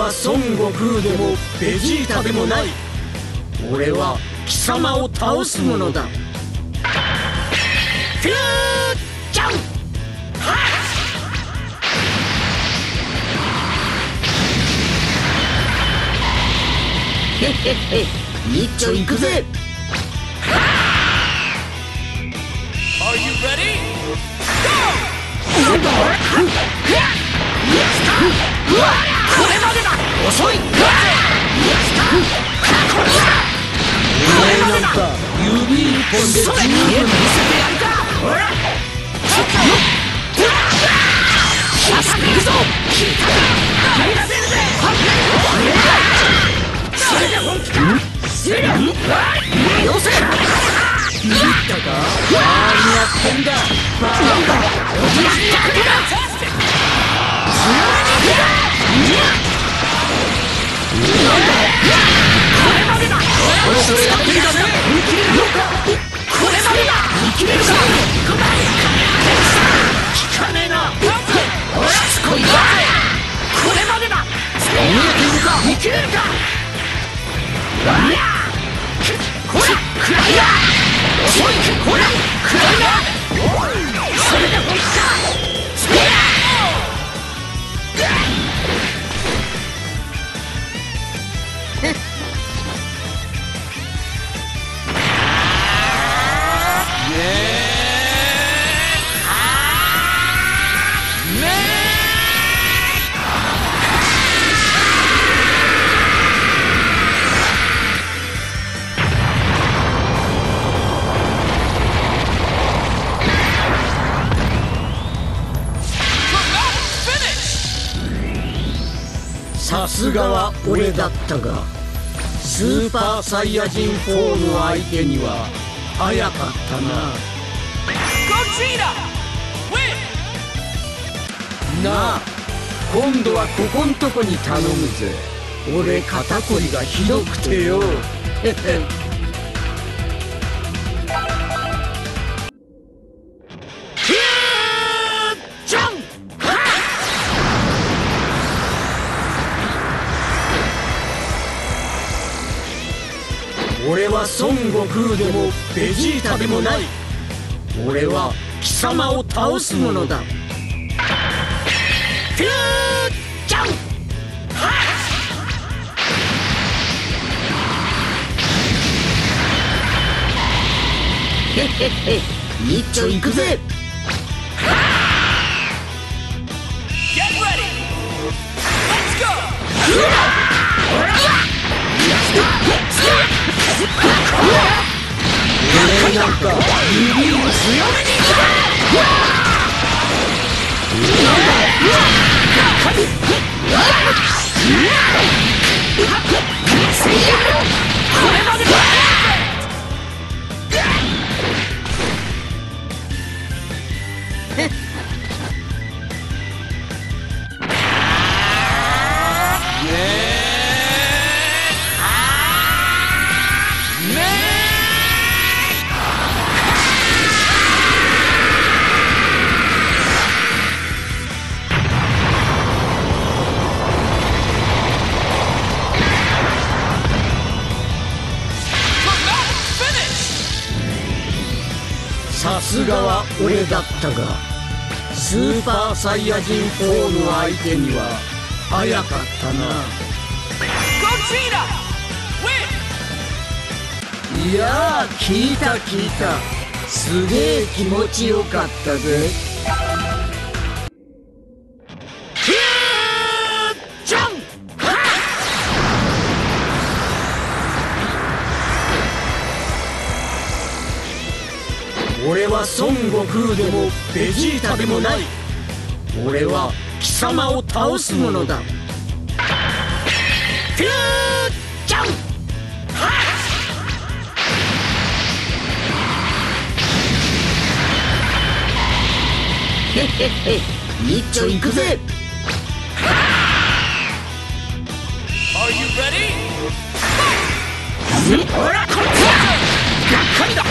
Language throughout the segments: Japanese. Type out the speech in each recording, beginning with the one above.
は孫悟空でもベジータでもない。俺は貴様を倒すものだ。フューチャン！へっへっへ一丁行くぜ！Are you ready? これまでだ。遅いれだけだ。さすがは俺だったがスーパーサイヤ人4の相手には早かったな Gogeta! Win! なあ今度はここんとこに頼むぜ俺肩こりがひどくてよへへ は孫悟空でもベジータでもない。俺は貴様を倒すものだ。フュージャン！へっへっへ一丁行くぜ！Get ready! なんか指を強めにいくぜさすがは俺だったがスーパーサイヤ人4の相手には早かったな Gogeta! Win! いやあ聞いた聞いたすげえ気持ちよかったぜ悟空でもベジータでもない。俺は貴様を倒すものだ。フュージャン！へっへっへ一丁行くぜ！Are you ready? ほらこっちだがっかりだ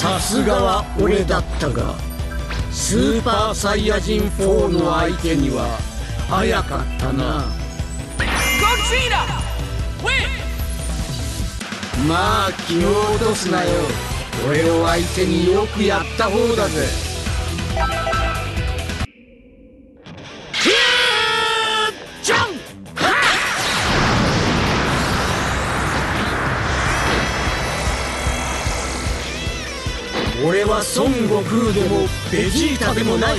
さすがは俺だったがスーパーサイヤ人4の相手には早かったな!まあ気を落とすなよ。俺を相手によくやった方だぜ俺は孫悟空でもベジータでもない。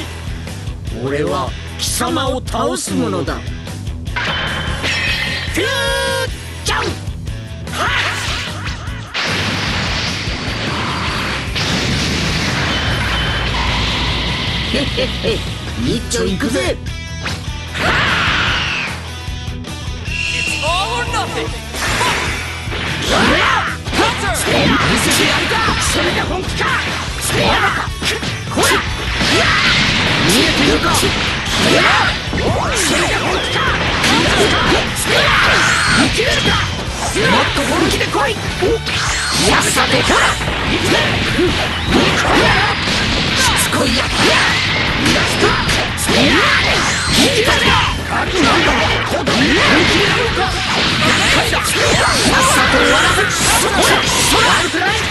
俺は貴様を倒すものだ。フュージャン！へへへ一丁行くぜ！It's all or nothing! Counter! 見せてやるか！それが本気か！まだかほら見えてるかそれが本気か生きれるかもっと本気で来いやさてかしつこいやいいかなんだ本気でやるかさっさと終わらせそらそら悪くない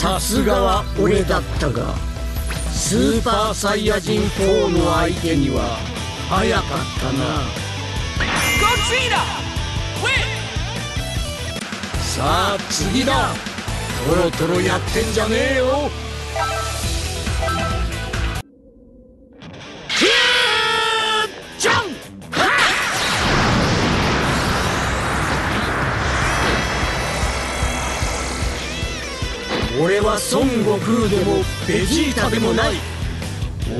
さすがは俺だったがスーパーサイヤ人4の相手には早かったな Gogeta! Win! さあ次だトロトロやってんじゃねえよ俺は孫悟空でもベジータでもない。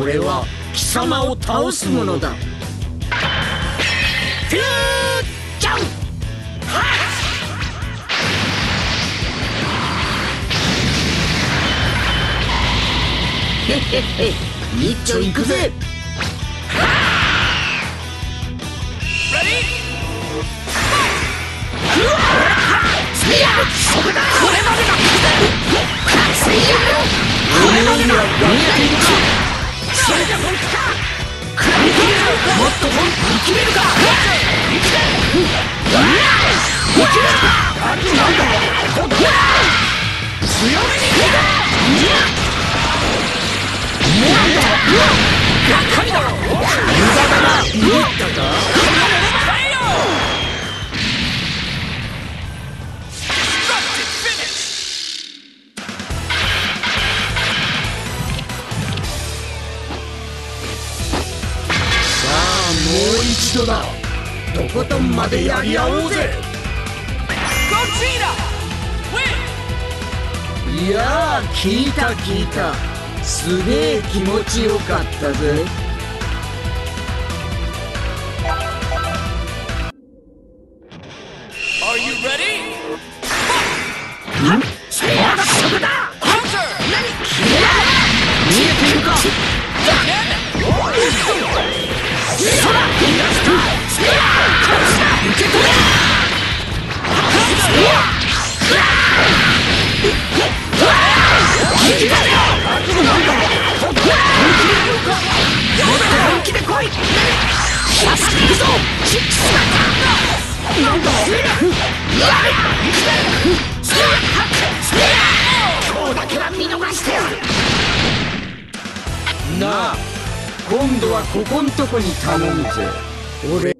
俺は貴様を倒すものだ。フュージャン！へへへ一丁行くぜ！Ready? いやそこれまでだ！だことんまでやり合おうぜ!いやー聞いた聞いた。すげえ気持ちよかったぜなあ今度はここんとこに頼むぜ。俺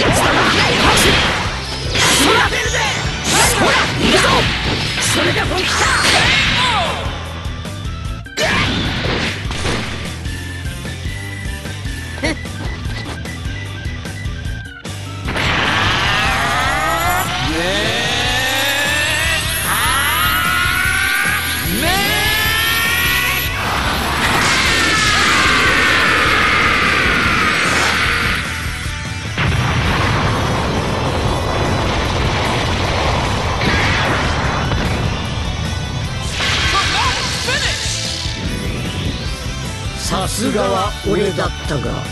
それが本気だ。俺だったが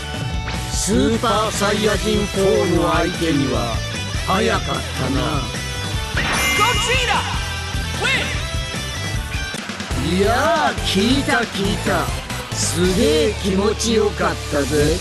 スーパーサイヤ人4の相手には早かったな!いやー聞いた聞いた。すげえ気持ちよかったぜ